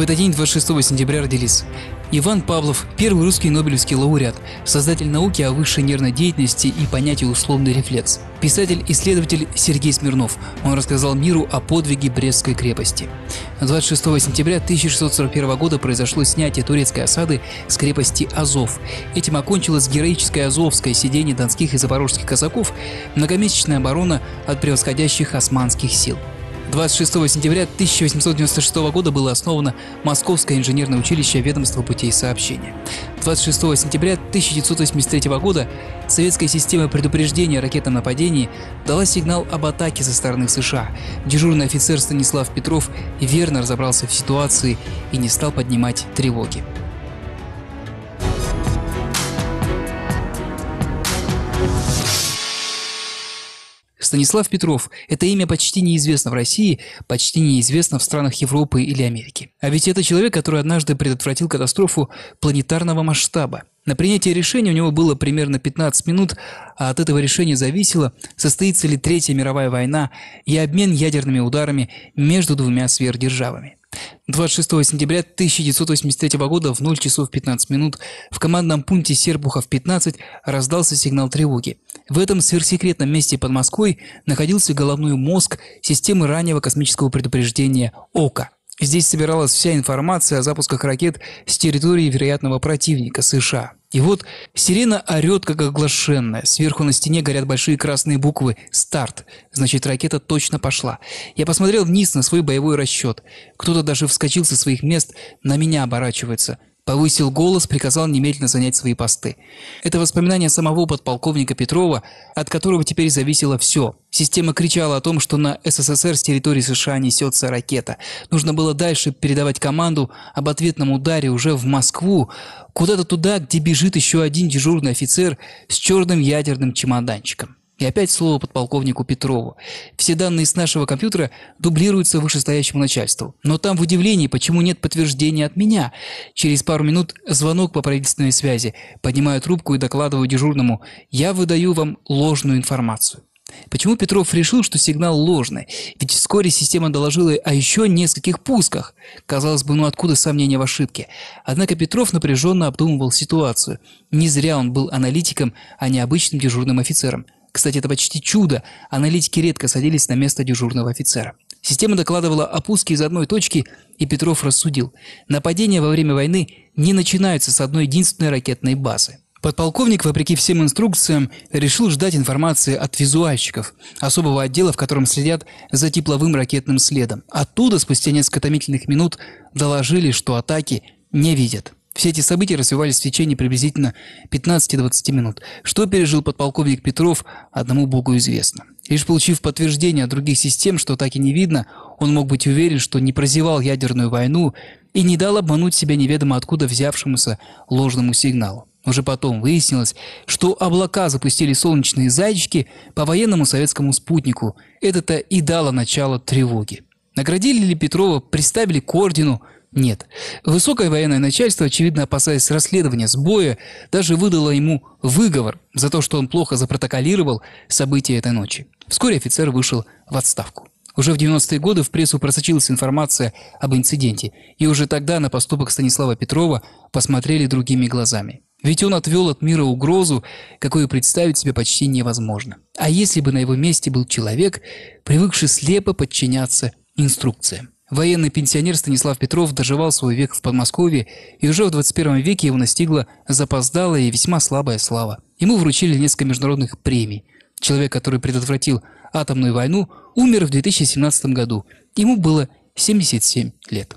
этот день, 26 сентября, родились Иван Павлов, первый русский Нобелевский лауреат, создатель науки о высшей нервной деятельности и понятия условный рефлекс. Писатель-исследователь Сергей Смирнов. Он рассказал миру о подвиге Брестской крепости. 26 сентября 1641 года произошло снятие турецкой осады с крепости Азов. Этим окончилось героическое Азовское сидение донских и запорожских казаков, многомесячная оборона от превосходящих османских сил. 26 сентября 1896 года было основано Московское инженерное училище ведомства путей сообщения. 26 сентября 1983 года советская система предупреждения о ракетном нападении дала сигнал об атаке со стороны США. Дежурный офицер Станислав Петров верно разобрался в ситуации и не стал поднимать тревоги. Станислав Петров – это имя почти неизвестно в России, почти неизвестно в странах Европы или Америки. А ведь это человек, который однажды предотвратил катастрофу планетарного масштаба. На принятие решения у него было примерно 15 минут, а от этого решения зависело, состоится ли Третья мировая война и обмен ядерными ударами между двумя сверхдержавами. 26 сентября 1983 года в 0 часов 15 минут в командном пункте Серпухов-15 раздался сигнал тревоги. В этом сверхсекретном месте под Москвой находился головной мозг системы раннего космического предупреждения ОКА. Здесь собиралась вся информация о запусках ракет с территории вероятного противника США. И вот сирена орет, как оглашенная. Сверху на стене горят большие красные буквы «Старт». Значит, ракета точно пошла. Я посмотрел вниз на свой боевой расчет. Кто-то даже вскочил со своих мест, на меня оборачивается – Повысил голос, приказал немедленно занять свои посты. Это воспоминание самого подполковника Петрова, от которого теперь зависело все. Система кричала о том, что на СССР с территории США несется ракета. Нужно было дальше передавать команду об ответном ударе уже в Москву, куда-то туда, где бежит еще один дежурный офицер с черным ядерным чемоданчиком. И опять слово подполковнику Петрову. Все данные с нашего компьютера дублируются вышестоящему начальству. Но там в удивлении, почему нет подтверждения от меня. Через пару минут звонок по правительственной связи. Поднимаю трубку и докладываю дежурному. Я выдаю вам ложную информацию. Почему Петров решил, что сигнал ложный? Ведь вскоре система доложила о еще нескольких пусках. Казалось бы, ну откуда сомнения в ошибке? Однако Петров напряженно обдумывал ситуацию. Не зря он был аналитиком, а не обычным дежурным офицером. Кстати, это почти чудо. Аналитики редко садились на место дежурного офицера. Система докладывала о пуске из одной точки, и Петров рассудил. Нападения во время войны не начинаются с одной единственной ракетной базы. Подполковник, вопреки всем инструкциям, решил ждать информации от визуальщиков, особого отдела, в котором следят за тепловым ракетным следом. Оттуда, спустя несколько томительных минут, доложили, что атаки не видят. Все эти события развивались в течение приблизительно 15-20 минут. Что пережил подполковник Петров, одному богу известно. Лишь получив подтверждение от других систем, что так и не видно, он мог быть уверен, что не прозевал ядерную войну и не дал обмануть себя неведомо откуда взявшемуся ложному сигналу. Уже потом выяснилось, что облака запустили солнечные зайчики по военному советскому спутнику. Это-то и дало начало тревоге. Наградили ли Петрова, приставили к ордену, нет. Высокое военное начальство, очевидно опасаясь расследования сбоя, даже выдало ему выговор за то, что он плохо запротоколировал события этой ночи. Вскоре офицер вышел в отставку. Уже в 90-е годы в прессу просочилась информация об инциденте, и уже тогда на поступок Станислава Петрова посмотрели другими глазами. Ведь он отвел от мира угрозу, какую представить себе почти невозможно. А если бы на его месте был человек, привыкший слепо подчиняться инструкциям? Военный пенсионер Станислав Петров доживал свой век в Подмосковье, и уже в 21 веке его настигла запоздалая и весьма слабая слава. Ему вручили несколько международных премий. Человек, который предотвратил атомную войну, умер в 2017 году. Ему было 77 лет.